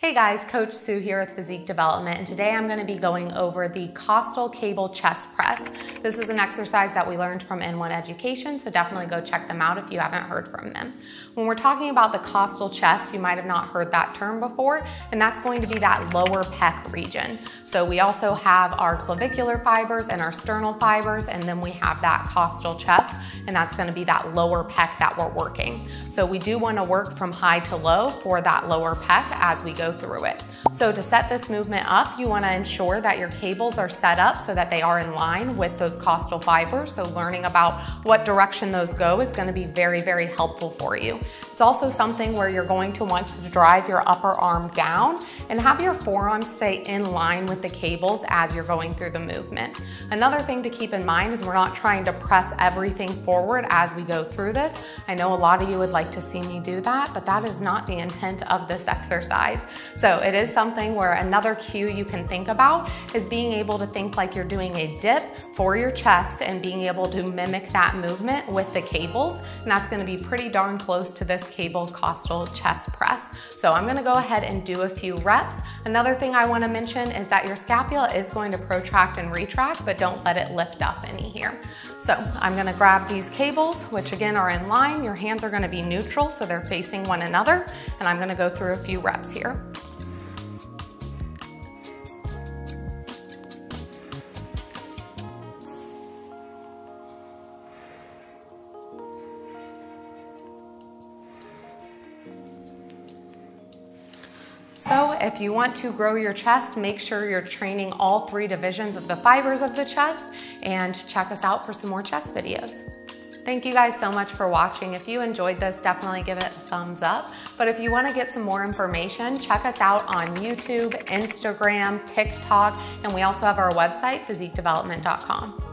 Hey guys, Coach Sue here with Physique Development, and today I'm going to be going over the Costal Cable Chest Press. This is an exercise that we learned from N1 Education, so definitely go check them out if you haven't heard from them. When we're talking about the costal chest, you might have not heard that term before, and that's going to be that lower pec region. So we also have our clavicular fibers and our sternal fibers, and then we have that costal chest, and that's going to be that lower pec that we're working. So we do want to work from high to low for that lower pec as we go through it. So to set this movement up, you wanna ensure that your cables are set up so that they are in line with those costal fibers. So learning about what direction those go is gonna be very, very helpful for you. It's also something where you're going to want to drive your upper arm down and have your forearm stay in line with the cables as you're going through the movement. Another thing to keep in mind is we're not trying to press everything forward as we go through this. I know a lot of you would like to see me do that, but that is not the intent of this exercise. So it is something where another cue you can think about is being able to think like you're doing a dip for your chest and being able to mimic that movement with the cables. And that's gonna be pretty darn close to this cable costal chest press. So I'm gonna go ahead and do a few reps. Another thing I wanna mention is that your scapula is going to protract and retract, but don't let it lift up any here. So I'm gonna grab these cables, which again are in line. Your hands are gonna be neutral, so they're facing one another. And I'm gonna go through a few reps here. So if you want to grow your chest, make sure you're training all three divisions of the fibers of the chest and check us out for some more chest videos. Thank you guys so much for watching. If you enjoyed this, definitely give it a thumbs up. But if you wanna get some more information, check us out on YouTube, Instagram, TikTok, and we also have our website, physiquedevelopment.com.